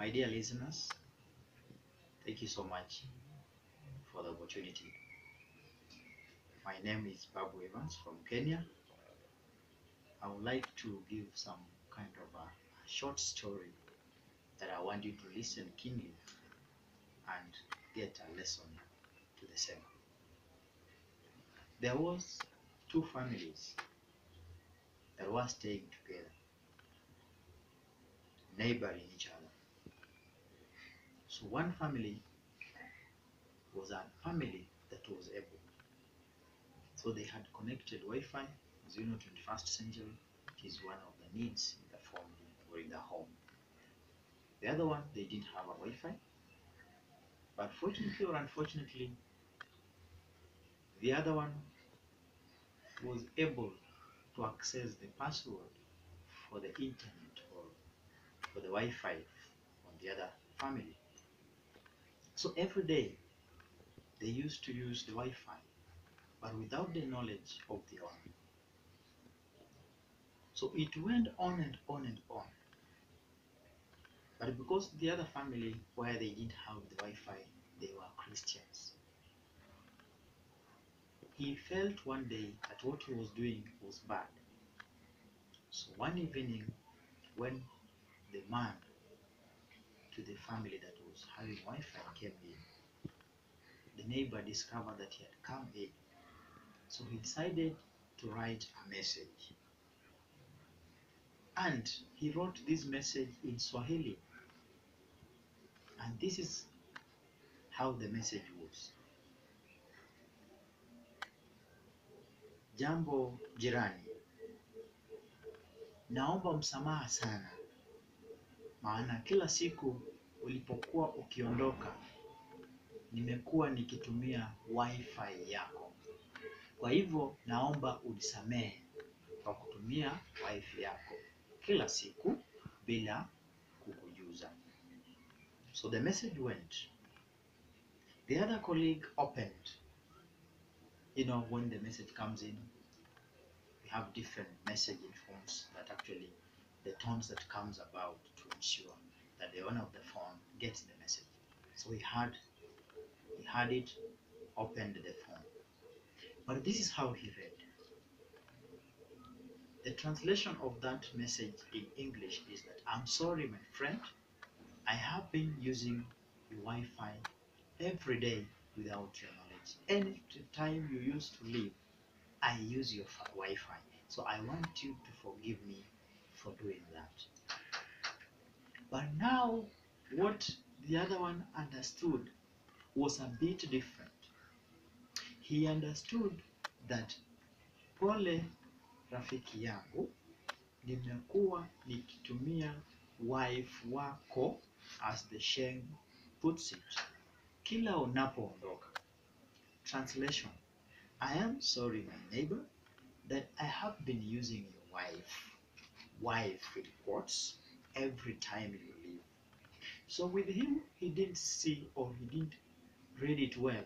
My dear listeners, thank you so much for the opportunity. My name is Babu Evans from Kenya. I would like to give some kind of a, a short story that I want you to listen keenly and get a lesson to the same. There was two families that were staying together, neighboring each other. So one family was a family that was able. So they had connected Wi-Fi. As you know, 21st century, it is one of the needs in the family or in the home. The other one, they didn't have a Wi-Fi. But fortunately or unfortunately, the other one was able to access the password for the internet or for the Wi-Fi on the other family. So every day they used to use the Wi-Fi, but without the knowledge of the owner. So it went on and on and on. But because the other family where they didn't have the Wi-Fi, they were Christians. He felt one day that what he was doing was bad. So one evening, when the man to the family that was having Wi-Fi came in, the neighbor discovered that he had come in. So he decided to write a message. And he wrote this message in Swahili. And this is how the message was. Jambo jirani, naomba msamaha sana, maana kila siku ulipokuwa ukiondoka nimekuwa nikitumia wifi yako. Kwa hivyo naomba unisamehe kwa kutumia wifi yako kila siku bila kukujuza. So the message went. The other colleague opened. You know, when the message comes in, we have different messaging forms that actually the tones that comes about ensure that the owner of the phone gets the message. So he had he had it, opened the phone. But this is how he read. The translation of that message in English is that I'm sorry, my friend. I have been using your Wi Fi every day without your knowledge. Any time you used to leave, I use your Wi Fi. So I want you to forgive me for doing that. But now, what the other one understood was a bit different. He understood that pole rafiki yangu, nimekuwa nikitumia wife wako as the Sheng puts it, kila unapoondoka. Translation: I am sorry, my neighbor, that I have been using your wife, wife with quotes, every time you leave. So with him, he didn't see or he didn't read it well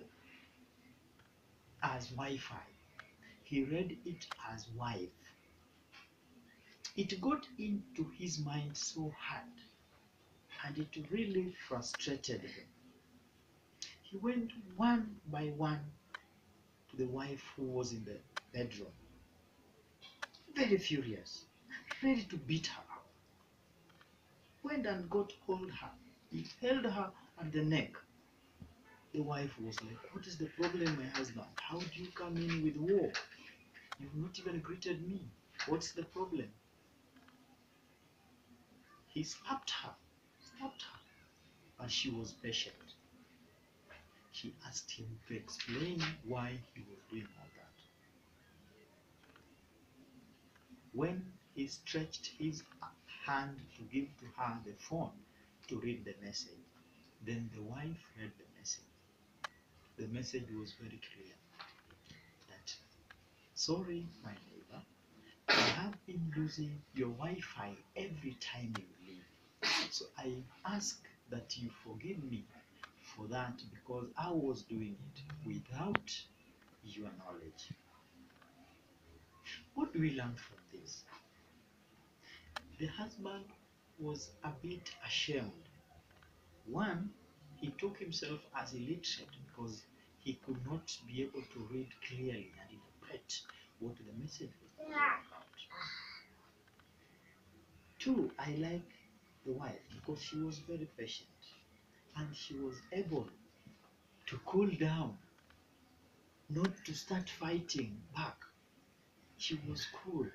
as Wi-Fi. He read it as wife. It got into his mind so hard and it really frustrated him. He went one by one to the wife who was in the bedroom, very furious, ready to beat her. Went and got hold her. He held her at the neck. The wife was like, What is the problem, my husband? How do you come in with war? You've not even greeted me. What's the problem? He slapped her, slapped her, but she was patient. She asked him to explain why he was doing all that. When he stretched his hand to give to her the phone to read the message, then the wife read the message. The message was very clear that, sorry, my neighbor, I have been using your Wi Fi every time you leave. So I ask that you forgive me for that because I was doing it without your knowledge. What do we learn from this? The husband was a bit ashamed One, he took himself as illiterate because he could not be able to read clearly and interpret what the message was about. Two, I like the wife because she was very patient and she was able to cool down, not to start fighting back. She was cool.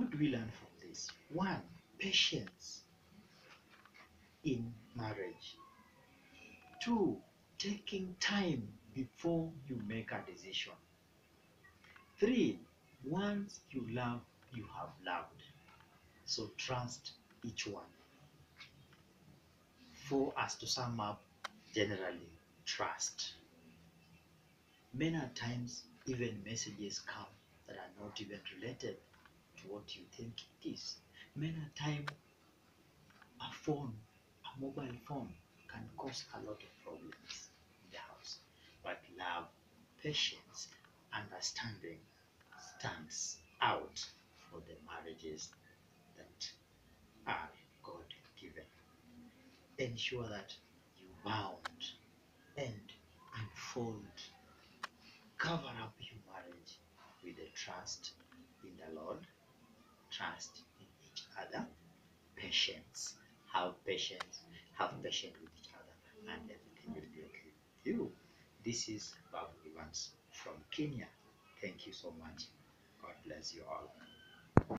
What do we learn from this? One, patience in marriage. Two, taking time before you make a decision. Three, once you love, you have loved. So trust each one. For us to sum up, generally, trust. Many times, even messages come that are not even related what you think it is. Many a time, a phone, a mobile phone, can cause a lot of problems in the house. But love, patience, understanding stands out for the marriages that are God given. Ensure that you bound and unfold, cover up your marriage with the trust in the Lord, trust in each other, patience. Have patience, have patience with each other, and everything will be okay you. This is Babu Evans from Kenya. Thank you so much. God bless you all.